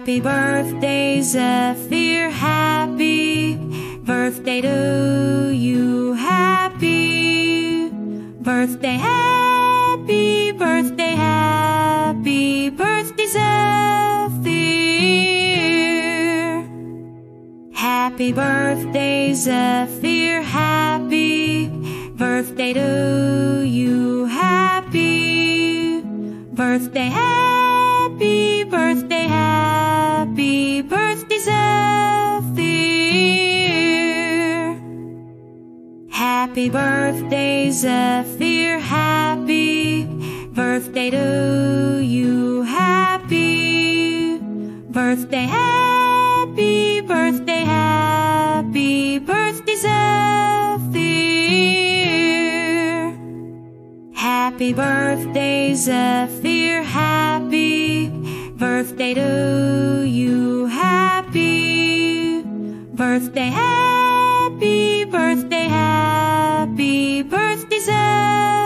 Happy birthday, Zephyr. Happy birthday to you. Happy birthday, happy birthday, happy birthday, Zephyr. Happy birthday, Zephyr. Happy birthday to you. Happy birthday, happy birthday, happy Happy birthday, Zephyr. Happy birthday to you. Happy birthday, happy birthday, happy birthday, Zephyr. Happy birthday, Zephyr. Happy birthday to you. Happy birthday, happy birthday, happy Deserve.